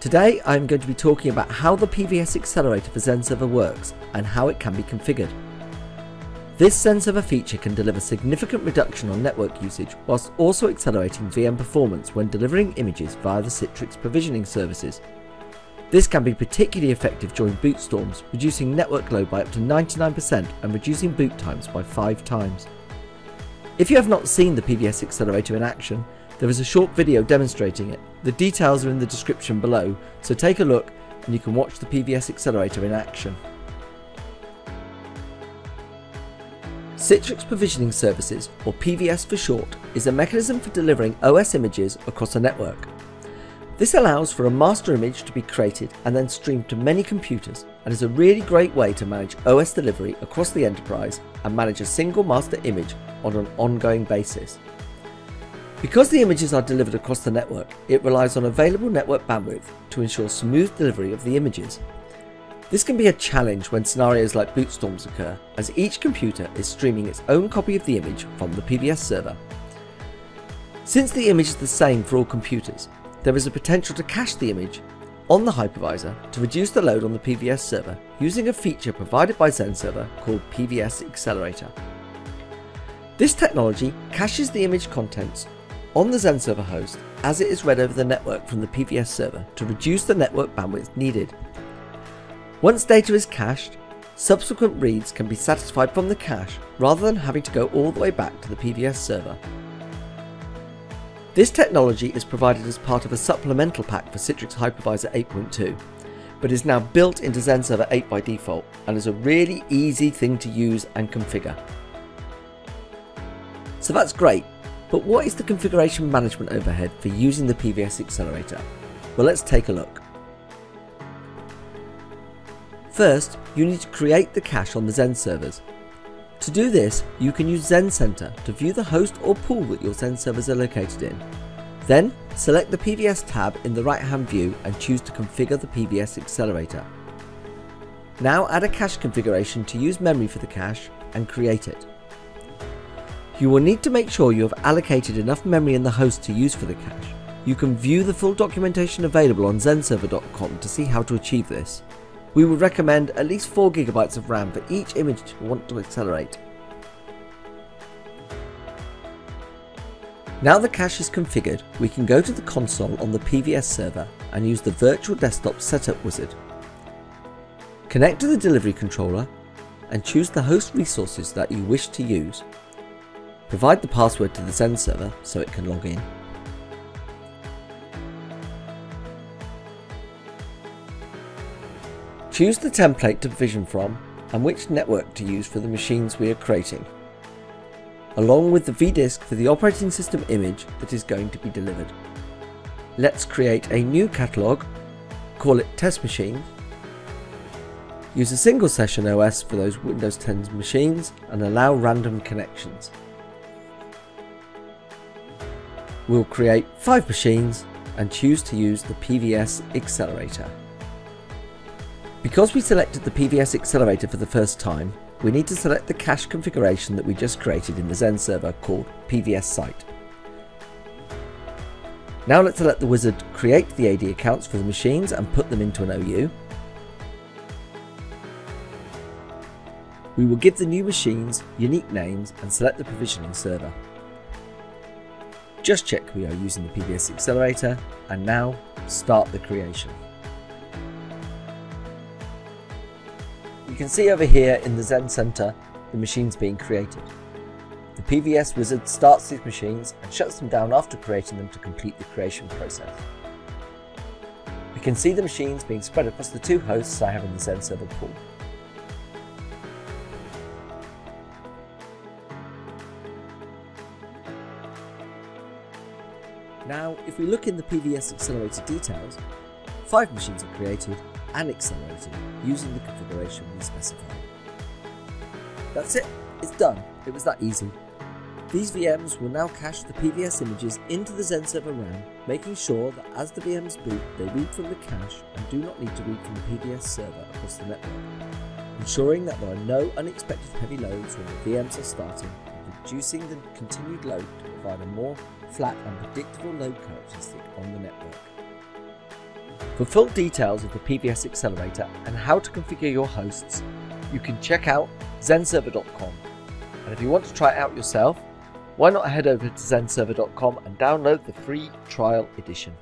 Today I'm going to be talking about how the PVS accelerator for XenServer works and how it can be configured. This XenServer feature can deliver significant reduction on network usage whilst also accelerating VM performance when delivering images via the Citrix provisioning services. This can be particularly effective during boot storms, reducing network load by up to 99% and reducing boot times by 5 times. If you have not seen the PVS accelerator in action, there is a short video demonstrating it. The details are in the description below, so take a look and you can watch the PVS accelerator in action. Citrix Provisioning Services, or PVS for short, is a mechanism for delivering OS images across a network. This allows for a master image to be created and then streamed to many computers and is a really great way to manage OS delivery across the enterprise and manage a single master image on an ongoing basis. Because the images are delivered across the network, it relies on available network bandwidth to ensure smooth delivery of the images. This can be a challenge when scenarios like boot storms occur, as each computer is streaming its own copy of the image from the PVS server. Since the image is the same for all computers, there is a potential to cache the image on the hypervisor to reduce the load on the PVS server using a feature provided by XenServer called PVS Accelerator. This technology caches the image contents on the XenServer host as it is read over the network from the PVS server to reduce the network bandwidth needed. Once data is cached, subsequent reads can be satisfied from the cache rather than having to go all the way back to the PVS server. This technology is provided as part of a supplemental pack for Citrix Hypervisor 8.2, but is now built into XenServer 8 by default and is a really easy thing to use and configure. So that's great, but what is the configuration management overhead for using the PVS accelerator? Well, let's take a look. First, you need to create the cache on the XenServers to do this, you can use Xen Center to view the host or pool that your XenServers are located in. Then, select the PVS tab in the right hand view and choose to configure the PVS accelerator. Now add a cache configuration to use memory for the cache and create it. You will need to make sure you have allocated enough memory in the host to use for the cache. You can view the full documentation available on xenserver.com to see how to achieve this. We would recommend at least 4GB of RAM for each image you want to accelerate. Now the cache is configured, we can go to the console on the PVS server and use the virtual desktop setup wizard. Connect to the delivery controller and choose the host resources that you wish to use. Provide the password to the Xen server so it can log in. Choose the template to provision from and which network to use for the machines we are creating, along with the VDisk for the operating system image that is going to be delivered. Let's create a new catalogue, call it test machine, use a single session OS for those Windows 10 machines and allow random connections. We'll create 5 machines and choose to use the PVS accelerator. Because we selected the PVS accelerator for the first time, we need to select the cache configuration that we just created in the XenServer called PVS site. Now let's let the wizard create the AD accounts for the machines and put them into an OU. We will give the new machines unique names and select the provisioning server. Just check we are using the PVS accelerator and now start the creation. You can see over here in the XenCenter the machines being created. The PVS wizard starts these machines and shuts them down after creating them to complete the creation process. We can see the machines being spread across the two hosts I have in the XenServer pool. Now, if we look in the PVS accelerator details, five machines are created and accelerated using the configuration we specified. That's it, it's done, it was that easy. These VMs will now cache the PVS images into the Xen server RAM, making sure that as the VMs boot, they read from the cache and do not need to read from the PVS server across the network, ensuring that there are no unexpected heavy loads when the VMs are starting and reducing the continued load to provide a more flat and predictable load characteristic on the network. For full details of the PVS Accelerator and how to configure your hosts, you can check out xenserver.com. And if you want to try it out yourself, why not head over to xenserver.com and download the free trial edition.